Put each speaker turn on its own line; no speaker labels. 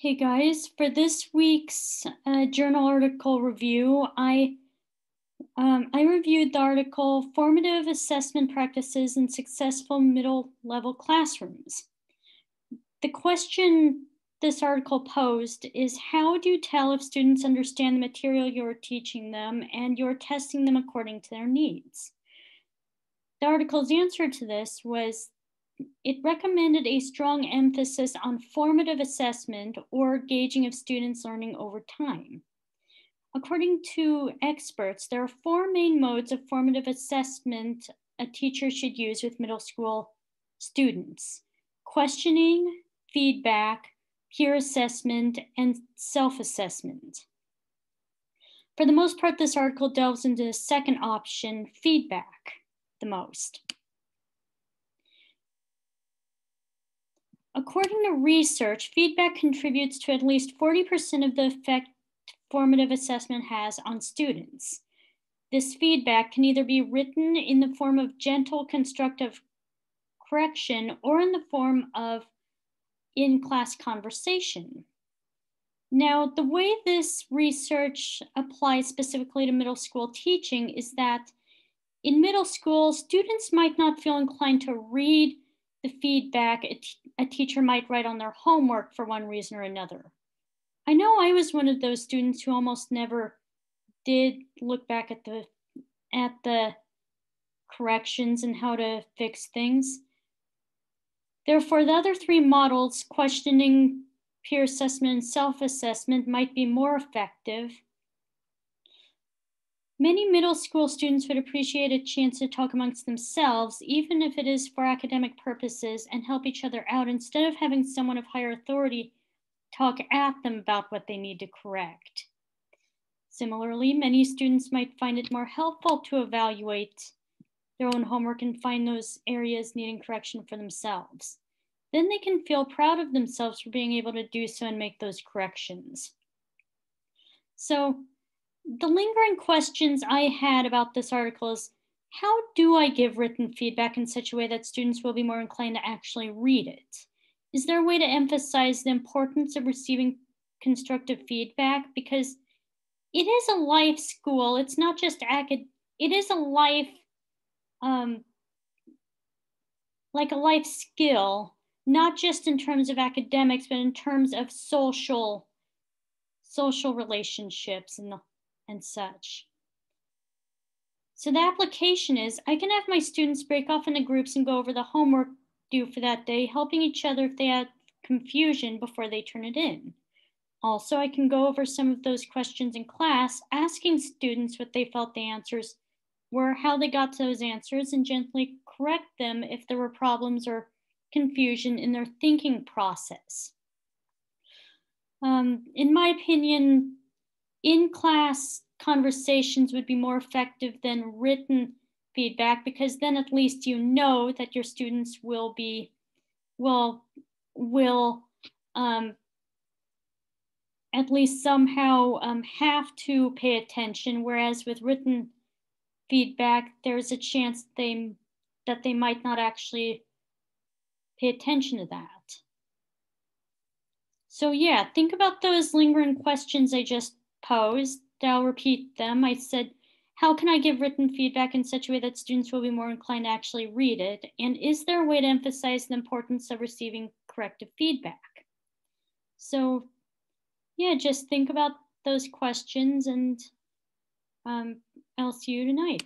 Hey guys, for this week's uh, journal article review, I um, I reviewed the article Formative Assessment Practices in Successful Middle Level Classrooms. The question this article posed is how do you tell if students understand the material you're teaching them and you're testing them according to their needs? The article's answer to this was it recommended a strong emphasis on formative assessment or gauging of students' learning over time. According to experts, there are four main modes of formative assessment a teacher should use with middle school students questioning, feedback, peer assessment, and self assessment. For the most part, this article delves into the second option, feedback, the most. According to research, feedback contributes to at least 40% of the effect formative assessment has on students. This feedback can either be written in the form of gentle constructive correction or in the form of in class conversation. Now, the way this research applies specifically to middle school teaching is that in middle school, students might not feel inclined to read the feedback a, teacher might write on their homework for one reason or another. I know I was one of those students who almost never did look back at the at the corrections and how to fix things. Therefore, the other three models, questioning, peer assessment, and self-assessment, might be more effective Many middle school students would appreciate a chance to talk amongst themselves, even if it is for academic purposes, and help each other out instead of having someone of higher authority talk at them about what they need to correct. Similarly, many students might find it more helpful to evaluate their own homework and find those areas needing correction for themselves. Then they can feel proud of themselves for being able to do so and make those corrections. So the lingering questions I had about this article is how do I give written feedback in such a way that students will be more inclined to actually read it? Is there a way to emphasize the importance of receiving constructive feedback? Because it is a life school. It's not just acad. It is a life, um, like a life skill, not just in terms of academics, but in terms of social, social relationships and the and such. So the application is I can have my students break off into groups and go over the homework due for that day, helping each other if they have confusion before they turn it in. Also, I can go over some of those questions in class, asking students what they felt the answers were, how they got to those answers, and gently correct them if there were problems or confusion in their thinking process. Um, in my opinion, in class conversations would be more effective than written feedback because then at least you know that your students will be will will um, at least somehow um, have to pay attention. Whereas with written feedback there's a chance they that they might not actually pay attention to that. So yeah think about those lingering questions i just posed, I'll repeat them. I said, how can I give written feedback in such a way that students will be more inclined to actually read it? And is there a way to emphasize the importance of receiving corrective feedback? So yeah, just think about those questions and um, I'll see you tonight.